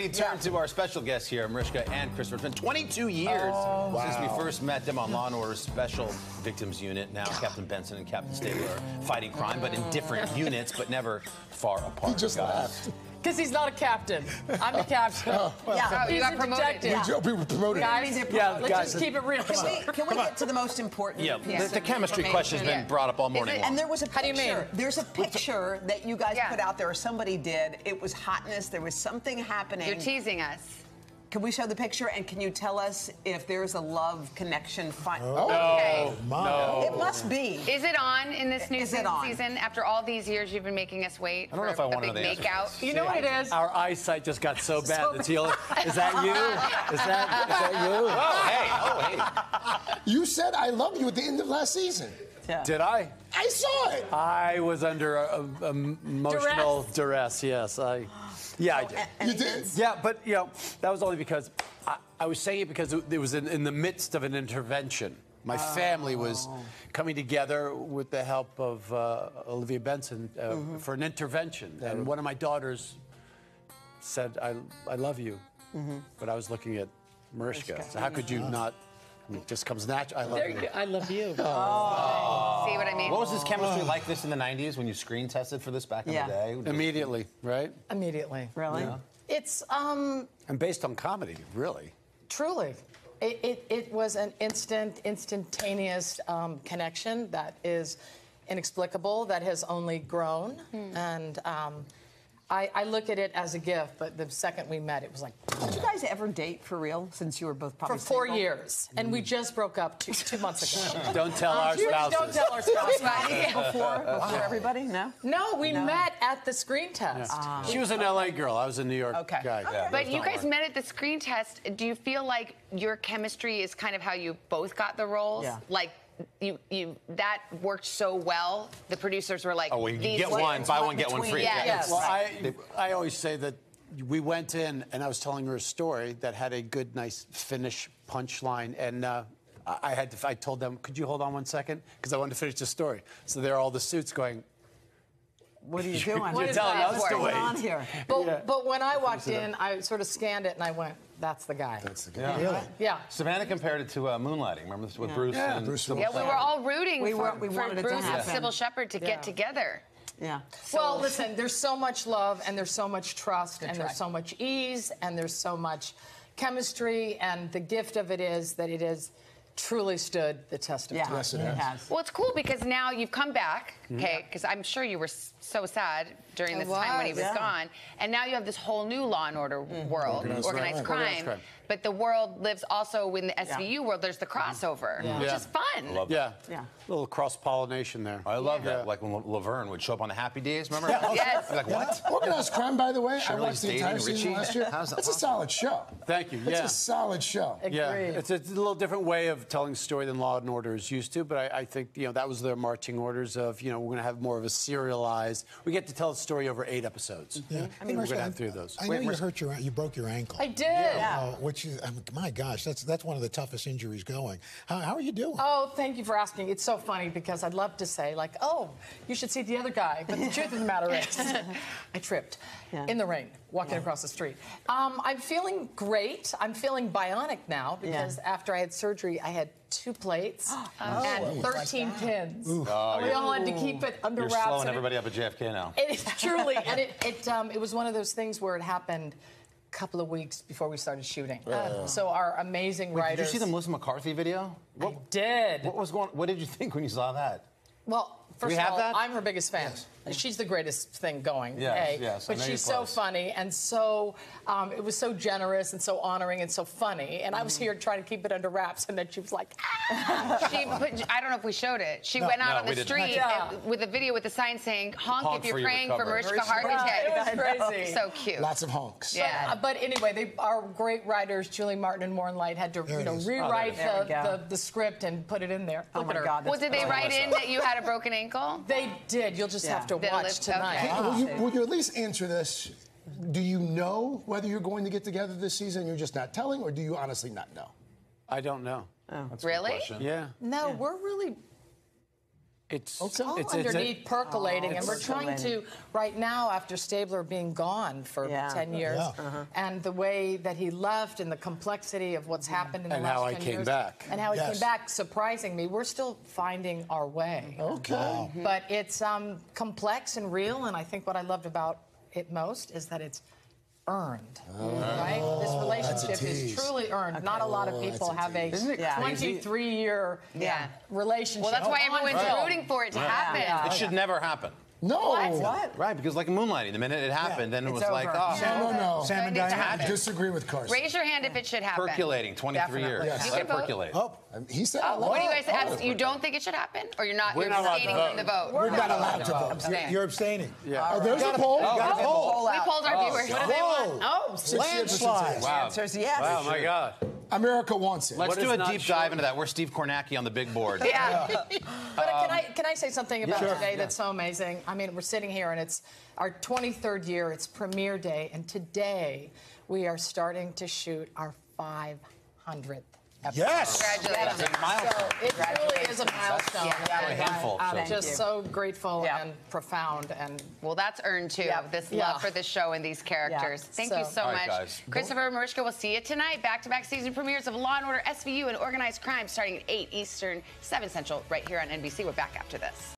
We turn to our special guests here, Mariska and Christopher. It's been 22 years oh, since we first met them on Law and Order Special Victims Unit. Now Captain Benson and Captain Stabler are fighting crime, but in different units, but never far apart. He just guys. Laughed. Because he's not a captain. I'm the captain. Oh, yeah. He's you got a promoted. detective. We jo- we were promoted. Guys, Yeah, let's guys, just keep it real. Can we, can we get to the most important Yeah, piece the, the of chemistry question has been Yeah. brought up all morning it- long. And there was a picture. How do you mean? There's a picture that you guys Yeah. put out there, or somebody did. It was hotness. There was something happening. You're teasing us. Can we show the picture? And can you tell us if there's a love connection? Fi- oh, Okay. Oh, my. It must be. Is it on in this new Is it se- on? season? After all these years, you've been making us wait I don't for know if I a wanna know big the answer to makeout. You know what it is? Our eyesight just got so bad. that he'll- is that you? Is that, is that you? oh, hey, oh, hey. You said I love you at the end of last season. Did I? I saw it. I was under a, a- a emotional duress. Yes, I. Yeah, I did. You did. Yeah, but you know that was only because I, I was saying it because it, it was in, in the midst of an intervention. My family was coming together with the help of uh, Olivia Benson uh, for an intervention, and one of my daughters said, "I, I love you," but I was looking at Mariska. So how could you not? I mean, it just comes natural. I love There you. you go. I love you. See what I mean? What was this chemistry like this in the 90s when you screen tested for this back in Yeah. the day? Immediately, right? Immediately. Really? It's um And based on comedy, really. truly. It, it, it was an instant, instantaneous um, connection that is inexplicable, that has only grown. And um, I, I look at it as a gift, but the second we met, it was like Did you guys ever date for real? Since you were both probably for four single? years. And we just broke up two, two months ago. Don't um, tell our spouses. Don't tell our spouses. Before, before everybody? No. No, we met at the screen test. She was an LA girl. I was a New York Okay. guy. Okay. But you guys met at the screen test. Do you feel like your chemistry is kind of how you both got the roles? Yeah. Like you, you that worked so well. The producers were like, Oh, well, you these get one, buy one, get one free. Yeah. Yes. Well, I, I always say that we went in and I was telling her a story that had a good, nice finish punchline. And uh, I I had to, I told them, could you hold on one second? Because I wanted to finish the story. So there are all the suits going, What are you doing? What What is is telling us to going wait. on here? But, but when I walked in, I sort of scanned it and I went, that's the guy. That's the guy. Yeah. Really? yeah. Savannah compared it to uh, Moonlighting. Remember this with Bruce Yeah, and Bruce Yeah, we were all rooting We for, we for wanted it to Bruce and happen. Cybill Shepherd to Yeah. get together. Yeah. Well, listen, there's so much love and there's so much trust and try. there's so much ease and there's so much chemistry. And the gift of it is that it has truly stood the test of Yeah. time. Yes, it it has. has. Well, it's cool because now you've come back, okay? Mm-hmm. Because I'm sure you were so sad during this time when he was, was yeah. gone, and now you have this whole new Law and Order mm-hmm. world, Organized organized, crime. crime. Organized crime. But the world lives also in the SVU world. There's the mm-hmm. crossover, which Yeah. is fun. Love yeah, Yeah. a little cross pollination there. I love Yeah. that. Like when La- Laverne would show up on the Happy Days, remember? Yes. Like, what? Organized Crime, by the way, I watched the entire season Richie? last year. How's that It's a solid show. Thank you. Yeah. It's a solid show. Yeah, it's a, it's a little different way of telling a story than Law and Order is used to, but I, I think you know that was their marching orders of you know we're going to have more of a serialized. We get to tell a story over eight episodes. Yeah. I mean, we're going to have three of those. I know you hurt your, you broke your ankle. I did. Uh, which is, I mean, my gosh, that's that's one of the toughest injuries going. How, how are you doing? Oh, thank you for asking. It's so funny because I'd love to say, like, oh, you should see the other guy. But the truth of the matter is, I tripped Yeah. in the rain walking across the street. Um, I'm feeling great. I'm feeling bionic now because after I had surgery, I had two plates and 13 pins. we all had to keep it under You're wraps. slowing and it- everybody up at JFK now. It is truly, and it it, um, it was one of those things where it happened a couple of weeks before we started shooting. So our amazing Wait, writers. did you see the Melissa McCarthy video? I What, did. what was going? What did you think when you saw that? Well, first we of have all, that? I'm her biggest fan. She's the greatest thing going. Yes, A. yes, But she's so funny and so um, it was so generous and so honoring and so funny. And I was here trying to keep it under wraps, and then she was like, ah. She put, I don't know if we showed it. She went out No, on the street Yeah. with a video with a sign saying, honk, Honk if you're for your praying for recovery. Mariska Yeah, it Hargitay. was crazy. So cute. Lots of honks. Yeah. Uh, but anyway, they, our great writers, Julie Martin and Warren Leight, had to There you know, rewrite There we the, the, the script and put it in there. Oh Look my at her. God. Well, did they write in that you had a broken ankle? They did. You'll just Yeah. have to Did it watch live- tonight. okay. Will you, will you at least answer this? Do you know whether you're going to get together this season you're just not telling, or do you honestly not know? I don't know. Oh. That's a good Really? question. Yeah. No, we're really It's Okay. all it's, it's a- underneath percolating, oh, and we're trying to right now after Stabler being gone for Yeah. 10 years, Yeah. and the way that he left, and the complexity of what's mm-hmm. happened in And the last ten years, and how I 10 came years, back. and how he Yes. came back, surprising me. We're still finding our way. Okay. Mm-hmm. But it's um, complex and real, and I think what I loved about it most is that it's earned, oh. right? This relationship is truly earned. Not a lot of people that's a have a tease. Isn't it Yeah. crazy? 23-year Yeah. relationship. Well, that's why on everyone's film. rooting for it to happen. Yeah. It should never happen. No. What? Right, because like moonlighting, the minute it happened, then it It's was like, over. oh, No, no, no. Sam and That needs to Diane. I disagree with Carson. Raise your hand if it should happen. percolating, 23 Definitely. years. Yes. You Let can it vote. percolate. Oh, He said. Oh, What do you oh, guys have? You don't think it should happen, or you're not? We're you're not abstaining from the vote. vote. We're not allowed to vote. Abstain. you're abstaining. Oh, there's a poll. Got a poll. We polled our oh. viewers. What do they want? Oh, 68% Landslide. Wow. Answer's yes. Wow, my God. America wants it. Let's Let's What do a deep sure? dive into that. We're Steve Kornacki on the big board. Yeah. But can um, I can I say something about Sure. today that's so amazing? I mean, we're sitting here and it's our 23rd year. It's premiere day, and today we are starting to shoot our 500th. Episode. Yes. Congratulations. That's a. So it really is a milestone. Yeah, and a handful, um, I'm so- just you. so grateful Yeah. and profound and Well, that's earned too. Yeah. This Yeah. love for this show and these characters. Thank you So- so All right, much, guys. Christopher Mariska. We'll see you tonight. Back-to-back season premieres of Law and Order, SVU, and Organized Crime, starting at 8 Eastern, 7 Central, right here on NBC. We're back after this.